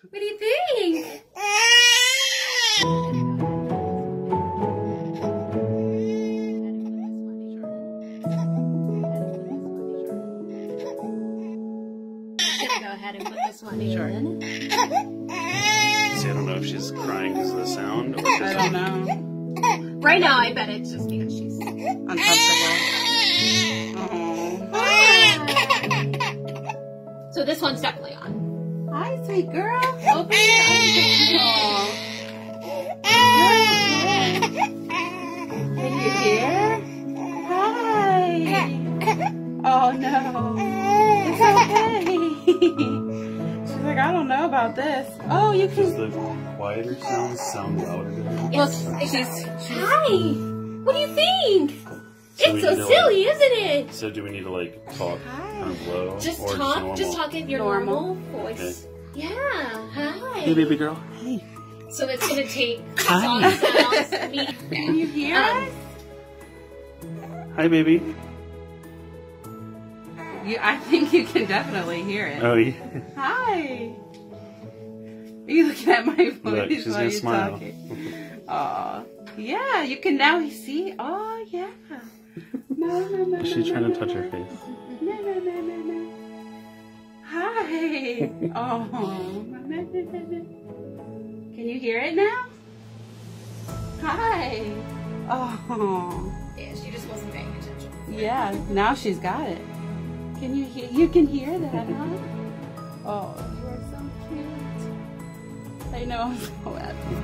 What do you think? Go ahead and put this one in. See, I don't know if she's crying because of the sound or I just don't know. Right now, I bet it's just because she's. Uncomfortable. Oh. So this one's definitely on. Hi, sweet girl. Open your eyes. Can you hear? Hi. Oh no. It's okay. She's like, I don't know about this. Oh, you can... does the quieter sounds sound louder to her? Well, she's. Hi. What do you think? So it's so need to, silly, isn't it? So do we need to like talk kind of low Just or talk. normal? Just talk in your Normal. normal, voice. Yeah. Hi. Hey, baby girl. Hey. So it's gonna take Hi. song sounds. Me. Can you hear Um, us? Hi, baby. You, I think you can definitely hear it. Oh yeah. Hi. Are you looking at my voice Look, she's while you're smile. talking? Aw. Yeah, you can now see. Oh, yeah. No, no, no, Is she no, trying to no, touch her face? Hi. Oh. Can you hear it now? Hi. Oh. Yeah, she just wasn't paying attention. Yeah, now she's got it. Can you hear? You can hear that, huh? Oh, you are so cute. I know I'm so happy.